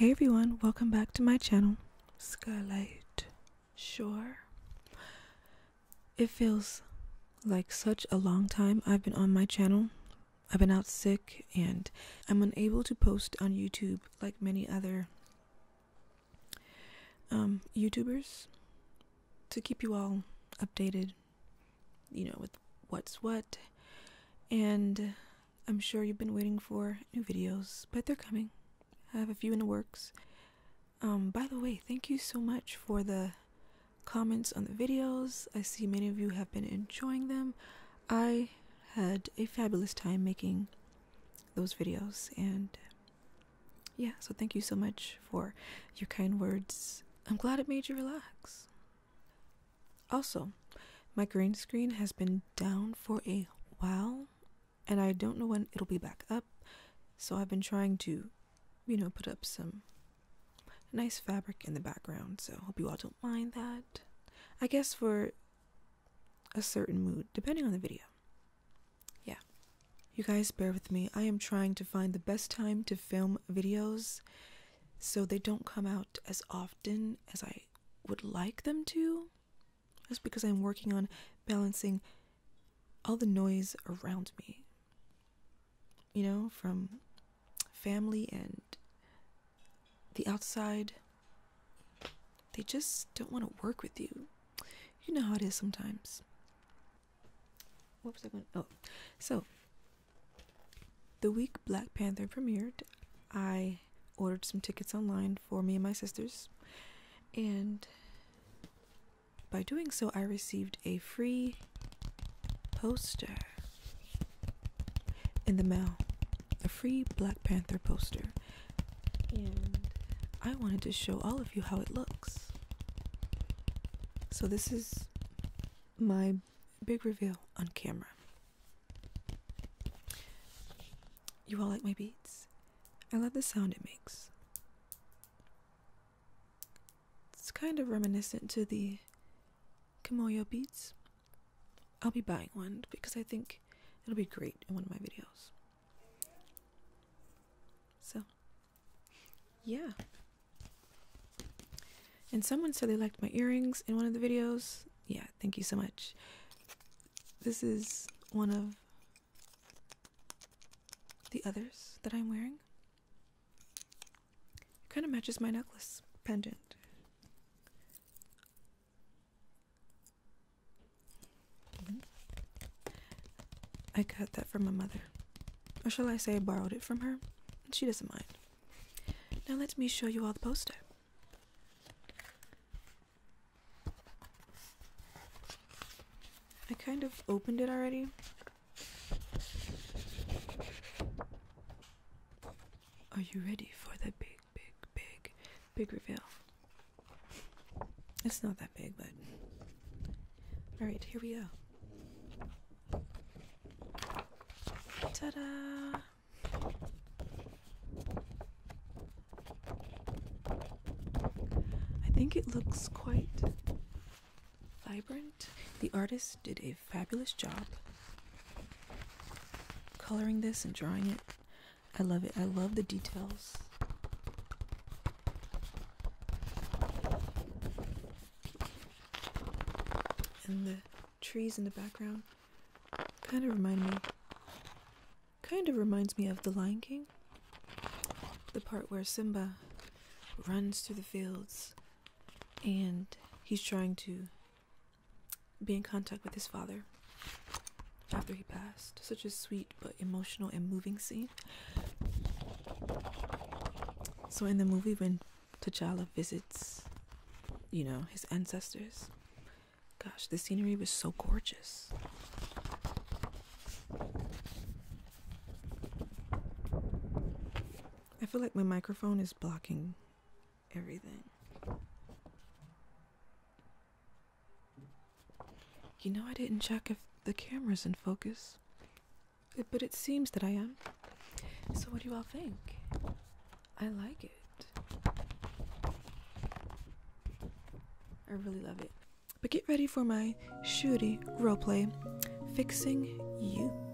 Hey everyone, welcome back to my channel, Skylight Shore. It feels like such a long time I've been on my channel. I've been out sick and I'm unable to post on YouTube like many other um, YouTubers to keep you all updated, you know, with what's what. And I'm sure you've been waiting for new videos, but they're coming. I have a few in the works. Um, by the way, thank you so much for the comments on the videos. I see many of you have been enjoying them. I had a fabulous time making those videos, and yeah, so thank you so much for your kind words. I'm glad it made you relax. Also, my green screen has been down for a while, and I don't know when it'll be back up, so I've been trying to you know, put up some nice fabric in the background. So hope you all don't mind that. I guess for a certain mood, depending on the video. Yeah. You guys bear with me. I am trying to find the best time to film videos so they don't come out as often as I would like them to. Just because I'm working on balancing all the noise around me. You know, from family and the outside, they just don't want to work with you. You know how it is sometimes. What was I going? Oh, so the week Black Panther premiered, I ordered some tickets online for me and my sisters, and by doing so, I received a free poster in the mail, a free Black Panther poster, I wanted to show all of you how it looks. So this is my big reveal on camera. You all like my beats? I love the sound it makes. It's kind of reminiscent to the Kimoyo beads. I'll be buying one because I think it'll be great in one of my videos. So, yeah. And someone said they liked my earrings in one of the videos. Yeah, thank you so much. This is one of the others that I'm wearing. It kind of matches my necklace pendant. Mm-hmm. I got that from my mother. Or shall I say I borrowed it from her? She doesn't mind. Now let me show you all the poster. I kind of opened it already. Are you ready for the big, big, big, big reveal? It's not that big, but. Alright, here we go. Ta da! I think it looks quite vibrant. The artist did a fabulous job coloring this and drawing it. I love it. I love the details. And the trees in the background kind of remind me kind of reminds me of The Lion King. The part where Simba runs through the fields and he's trying to be in contact with his father after he passed. Such a sweet but emotional and moving scene. So, in the movie, when T'Challa visits, you know, his ancestors, gosh, the scenery was so gorgeous. I feel like my microphone is blocking everything. You know, I didn't check if the camera's in focus. But it seems that I am. So, what do you all think? I like it. I really love it. But get ready for my Shuri roleplay fixing you.